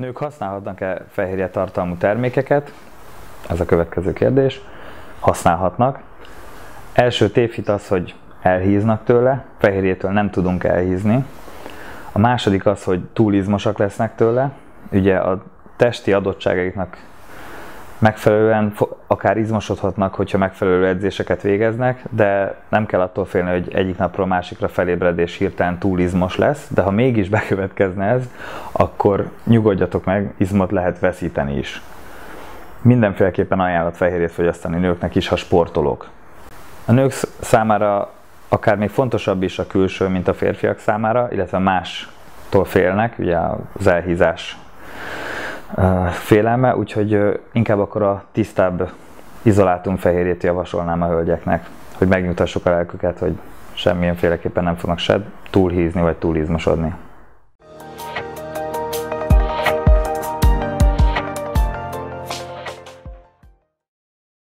nők használhatnak-e fehérje tartalmú termékeket? Ez a következő kérdés. Használhatnak. Első tévhit az, hogy elhíznak tőle, fehérjétől nem tudunk elhízni. A második az, hogy túl izmosak lesznek tőle. Ugye a testi adottságaiknak megfelelően akár izmosodhatnak, hogyha megfelelő edzéseket végeznek, de nem kell attól félni, hogy egyik napról másikra felébredés hirtelen túl izmos lesz, de ha mégis bekövetkezne ez, akkor nyugodjatok meg, izmot lehet veszíteni is. Mindenféleképpen ajánlat fehérjét fogyasztani nőknek is, ha sportolók. A nők számára akár még fontosabb is a külső, mint a férfiak számára, illetve mástól félnek, ugye az elhízás félelme, úgyhogy inkább akkor a tisztább izolátum fehérjét javasolnám a hölgyeknek, hogy megnyugtassuk a lelküket, hogy semmilyenféleképpen nem fognak se túlhízni vagy túlizmosodni.